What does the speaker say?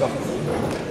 个。